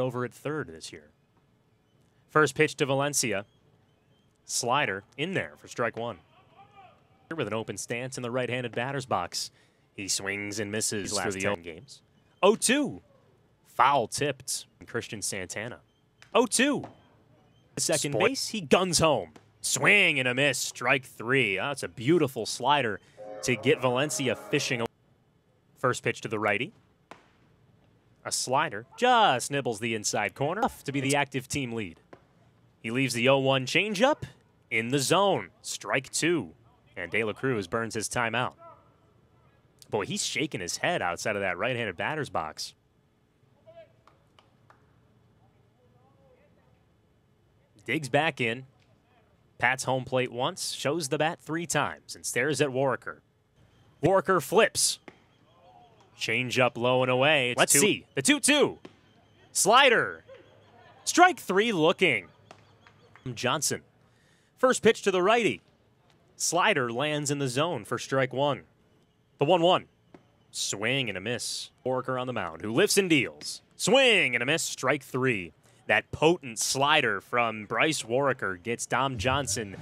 over at third this year. First pitch to Valencia. Slider in there for strike one. With an open stance in the right-handed batter's box. He swings and misses through last the 10 games. 0-2. Foul tipped. Christian Santana. 0-2. Second Spoil- base, he guns home. Swing and a miss. Strike three. Oh, it's a beautiful slider to get Valencia fishing. First pitch to the righty. A slider just nibbles the inside corner to be the active team lead. He leaves the 0-1 changeup in the zone. Strike two. And De La Cruz burns his timeout. Boy, he's shaking his head outside of that right-handed batter's box. Digs back in. Pats home plate once, shows the bat three times, and stares at Warrecker. Warrecker flips. Change up low and away. It's Let's two- see. The 2 2. Slider. Strike three looking. Johnson. First pitch to the righty. Slider lands in the zone for strike one. The 1 1. Swing and a miss. Warrecker on the mound, who lifts and deals. Swing and a miss. Strike three. That potent slider from Bryce Warrecker gets Dom Johnson